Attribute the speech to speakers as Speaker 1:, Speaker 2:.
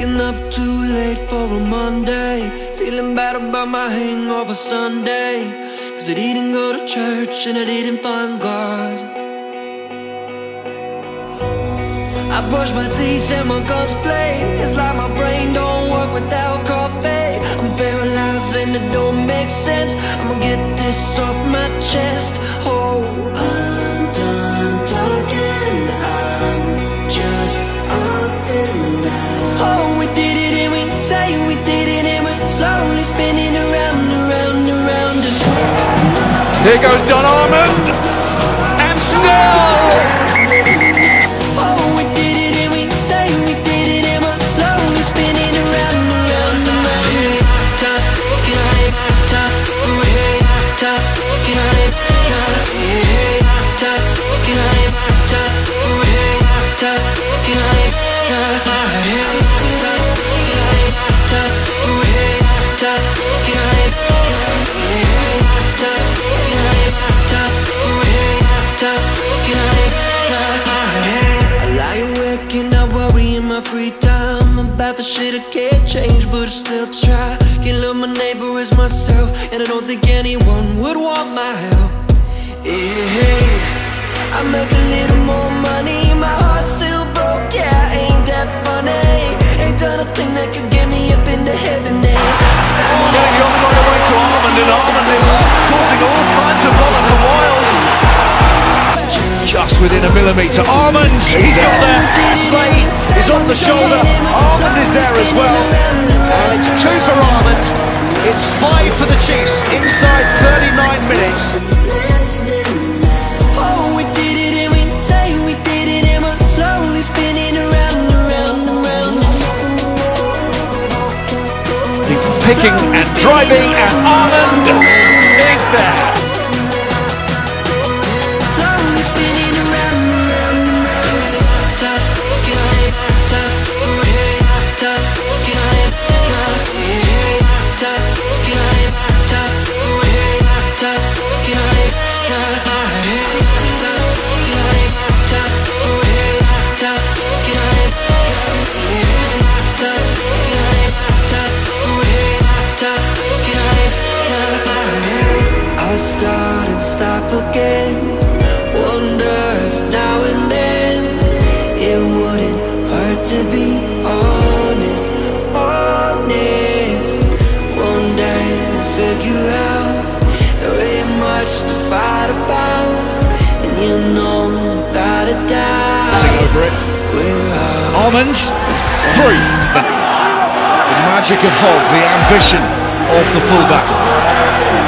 Speaker 1: Waking up too late for a Monday. Feeling bad about my hangover Sunday. Cause I didn't go to church and I didn't find God. I brush my teeth and my gums bleed It's like my brain don't work without coffee. I'm paralyzed and it don't make sense. I'ma get this off my
Speaker 2: Don Armand. And still.
Speaker 1: Get I lie awake and I worry in my free time. About the shit I can't change but I still try. Can't love my neighbor as myself And I don't think anyone would want my help. Yeah, I make a little
Speaker 2: Just within a millimetre. Armand, he's got there. Slade is on the shoulder. Armand is there as well. And it's two for Armand. It's five for the Chiefs inside 39 minutes.
Speaker 1: Oh, we did it and we say we did it and we're slowly spinning around, around, around.
Speaker 2: Picking and driving, and Armand is there.
Speaker 1: I start and stop again. Wonder if now and then it wouldn't hurt to be honest, honest. One day we'll figure out there ain't much to fight about, and you know without a doubt
Speaker 2: Sing over it.
Speaker 1: we're
Speaker 2: three. The magic of Hogg, the ambition of the fullback.